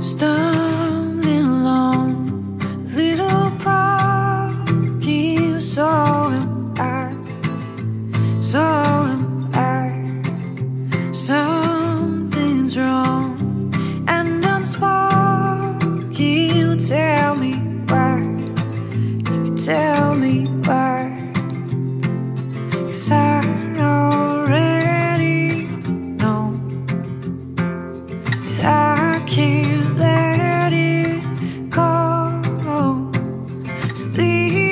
stumbling along, little froggy. You saw him, I So am I. Something's wrong, and then Sparky, you tell me why. You tell me why. Cause I sleep.